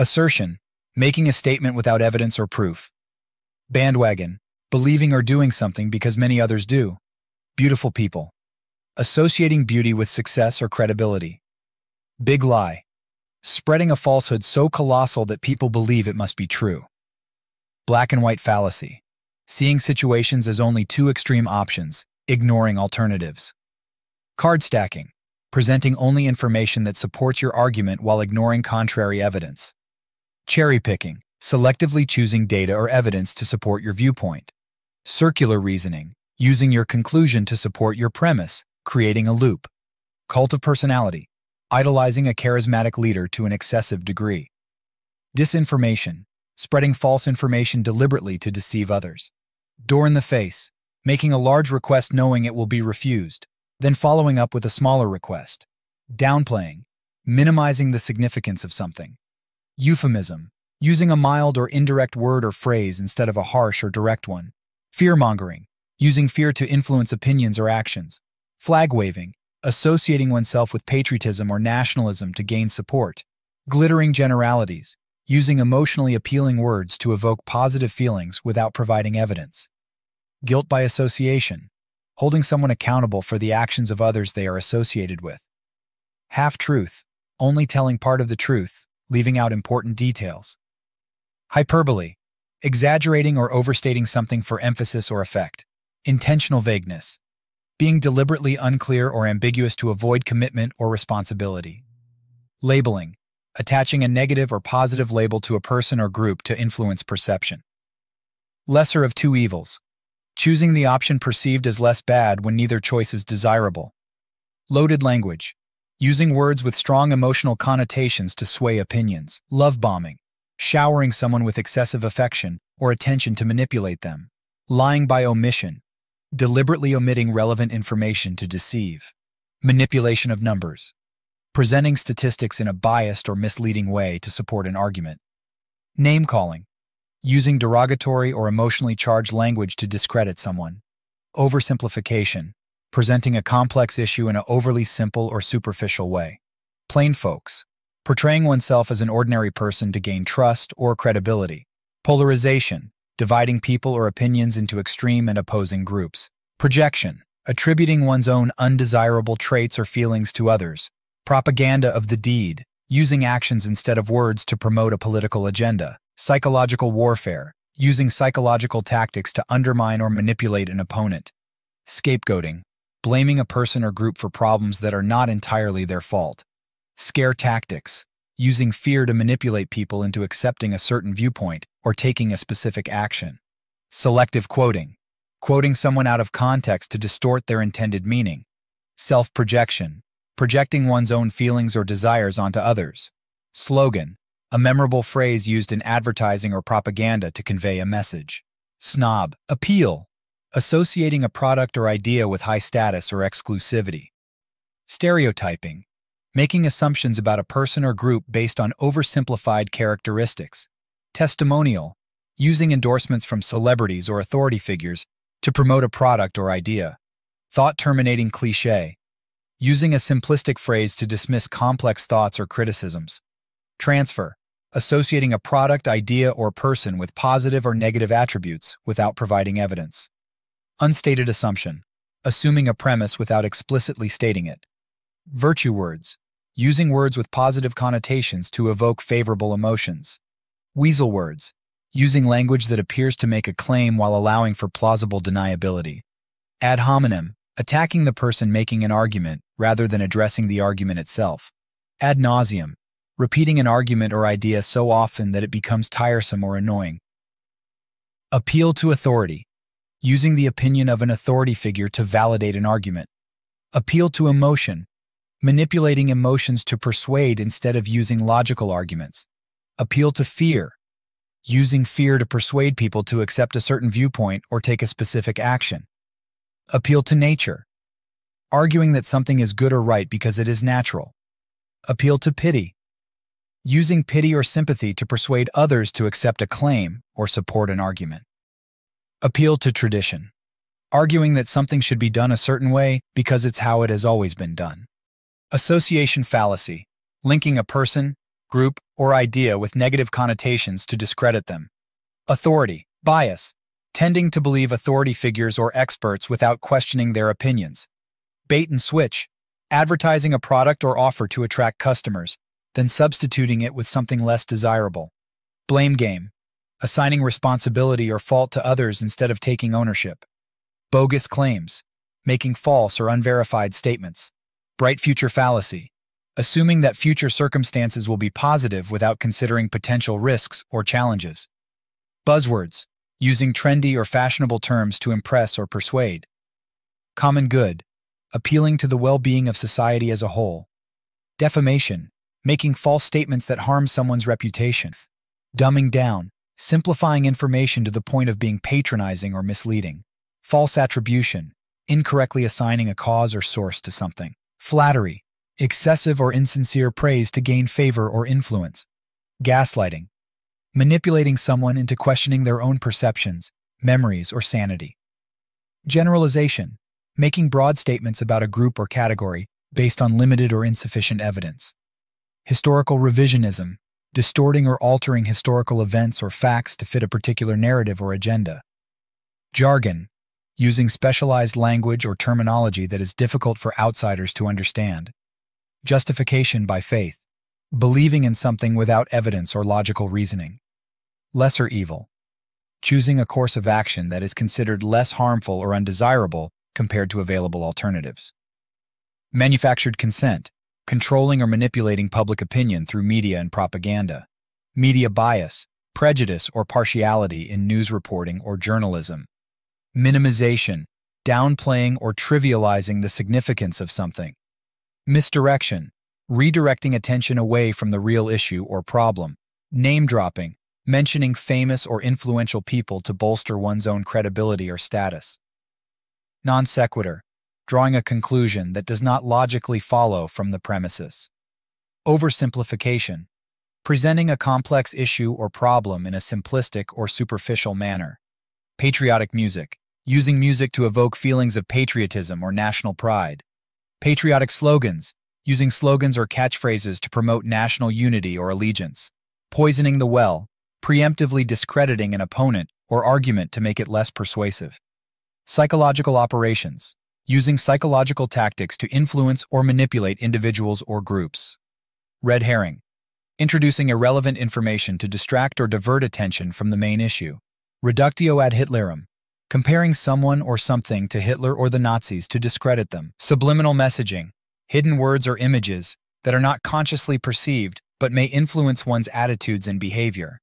Assertion, making a statement without evidence or proof. Bandwagon, believing or doing something because many others do. Beautiful people, associating beauty with success or credibility. Big lie, spreading a falsehood so colossal that people believe it must be true. Black and white fallacy, seeing situations as only two extreme options, ignoring alternatives. Card stacking, presenting only information that supports your argument while ignoring contrary evidence. Cherry picking, selectively choosing data or evidence to support your viewpoint. Circular reasoning, using your conclusion to support your premise, creating a loop. Cult of personality, idolizing a charismatic leader to an excessive degree. Disinformation, spreading false information deliberately to deceive others. Door in the face, making a large request knowing it will be refused, then following up with a smaller request. Downplaying, minimizing the significance of something. Euphemism, using a mild or indirect word or phrase instead of a harsh or direct one. Fear-mongering, using fear to influence opinions or actions. Flag-waving, associating oneself with patriotism or nationalism to gain support. Glittering generalities, using emotionally appealing words to evoke positive feelings without providing evidence. Guilt by association, holding someone accountable for the actions of others they are associated with. Half-truth, only telling part of the truth, leaving out important details. Hyperbole, exaggerating or overstating something for emphasis or effect. Intentional vagueness, being deliberately unclear or ambiguous to avoid commitment or responsibility. Labeling, attaching a negative or positive label to a person or group to influence perception. Lesser of two evils, choosing the option perceived as less bad when neither choice is desirable. Loaded language, using words with strong emotional connotations to sway opinions. Love bombing, showering someone with excessive affection or attention to manipulate them. Lying by omission, deliberately omitting relevant information to deceive. Manipulation of numbers, presenting statistics in a biased or misleading way to support an argument. Name calling, using derogatory or emotionally charged language to discredit someone. Oversimplification, presenting a complex issue in an overly simple or superficial way. Plain folks, portraying oneself as an ordinary person to gain trust or credibility. Polarization, dividing people or opinions into extreme and opposing groups. Projection, attributing one's own undesirable traits or feelings to others. Propaganda of the deed, using actions instead of words to promote a political agenda. Psychological warfare, using psychological tactics to undermine or manipulate an opponent. Scapegoating, blaming a person or group for problems that are not entirely their fault. Scare tactics, using fear to manipulate people into accepting a certain viewpoint or taking a specific action. Selective quoting, quoting someone out of context to distort their intended meaning. Self-projection, projecting one's own feelings or desires onto others. Slogan, a memorable phrase used in advertising or propaganda to convey a message. Snob, appeal, associating a product or idea with high status or exclusivity. Stereotyping, making assumptions about a person or group based on oversimplified characteristics. Testimonial, using endorsements from celebrities or authority figures to promote a product or idea. Thought-terminating cliche, using a simplistic phrase to dismiss complex thoughts or criticisms. Transfer, associating a product, idea, or person with positive or negative attributes without providing evidence. Unstated assumption, assuming a premise without explicitly stating it. Virtue words, using words with positive connotations to evoke favorable emotions. Weasel words, using language that appears to make a claim while allowing for plausible deniability. Ad hominem, attacking the person making an argument rather than addressing the argument itself. Ad nauseam, repeating an argument or idea so often that it becomes tiresome or annoying. Appeal to authority, using the opinion of an authority figure to validate an argument. Appeal to emotion, manipulating emotions to persuade instead of using logical arguments. Appeal to fear, using fear to persuade people to accept a certain viewpoint or take a specific action. Appeal to nature, arguing that something is good or right because it is natural. Appeal to pity, using pity or sympathy to persuade others to accept a claim or support an argument. Appeal to tradition, arguing that something should be done a certain way because it's how it has always been done. Association fallacy, linking a person, group, or idea with negative connotations to discredit them. Authority, bias, tending to believe authority figures or experts without questioning their opinions. Bait and switch, advertising a product or offer to attract customers, then substituting it with something less desirable. Blame game, assigning responsibility or fault to others instead of taking ownership. Bogus claims, making false or unverified statements. Bright future fallacy, assuming that future circumstances will be positive without considering potential risks or challenges. Buzzwords, using trendy or fashionable terms to impress or persuade. Common good, appealing to the well-being of society as a whole. Defamation, making false statements that harm someone's reputation. Dumbing down, simplifying information to the point of being patronizing or misleading. False attribution, incorrectly assigning a cause or source to something. Flattery, excessive or insincere praise to gain favor or influence. Gaslighting, manipulating someone into questioning their own perceptions, memories, or sanity. Generalization, making broad statements about a group or category based on limited or insufficient evidence. Historical revisionism, distorting or altering historical events or facts to fit a particular narrative or agenda. Jargon, using specialized language or terminology that is difficult for outsiders to understand. Justification by faith, believing in something without evidence or logical reasoning. Lesser evil, choosing a course of action that is considered less harmful or undesirable compared to available alternatives. Manufactured consent, controlling or manipulating public opinion through media and propaganda. Media bias, prejudice or partiality in news reporting or journalism. Minimization, downplaying or trivializing the significance of something. Misdirection, redirecting attention away from the real issue or problem. Name dropping, mentioning famous or influential people to bolster one's own credibility or status. Non sequitur, drawing a conclusion that does not logically follow from the premises. Oversimplification, presenting a complex issue or problem in a simplistic or superficial manner. Patriotic music, using music to evoke feelings of patriotism or national pride. Patriotic slogans, using slogans or catchphrases to promote national unity or allegiance. Poisoning the well, preemptively discrediting an opponent or argument to make it less persuasive. Psychological operations, using psychological tactics to influence or manipulate individuals or groups. Red herring, introducing irrelevant information to distract or divert attention from the main issue. Reductio ad Hitlerum, comparing someone or something to Hitler or the Nazis to discredit them. Subliminal messaging, hidden words or images that are not consciously perceived but may influence one's attitudes and behavior.